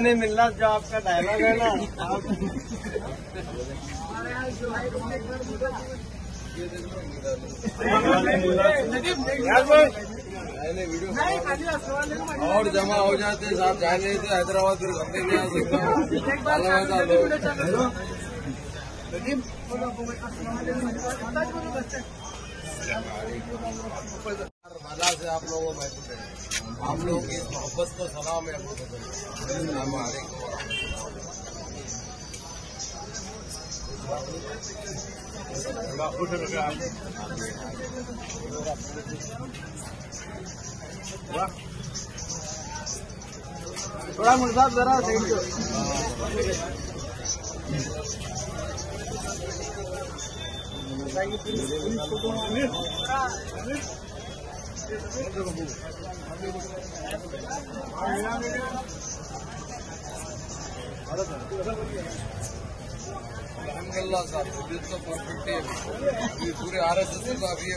نے ملنا جو آپ کا ڈائلگ ہے نا اور جمع ہو جاتے ہیں صاحب جانے تھے حیدرآباد پھر گھنٹے نہیں آ سکتا بھلا سے آپ لوگوں کو محسوس ہے۔ آپ لوگوں کی محبت کو سلام ہے السلام علیکم تھوڑا مل صاحب ذرا صحیح سے الحمد للہ صاحب طبیعت تو پرفیکٹ ہے پورے آر ایس ایس کا بھی ہے